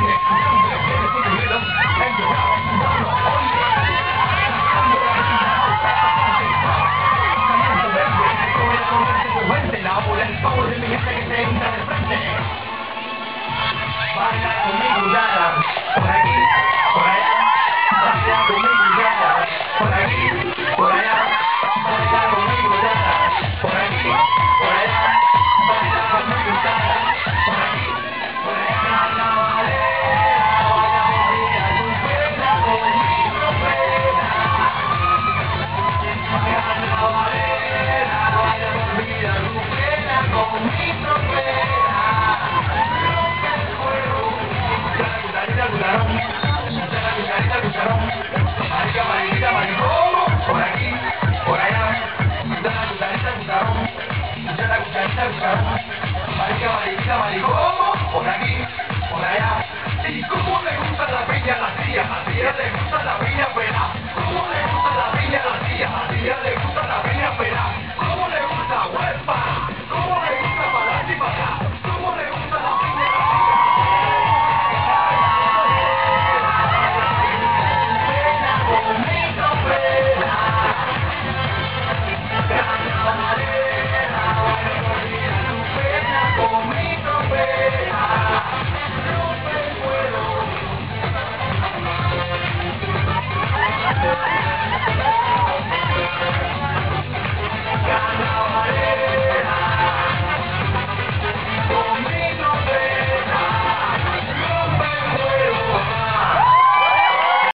Yeah.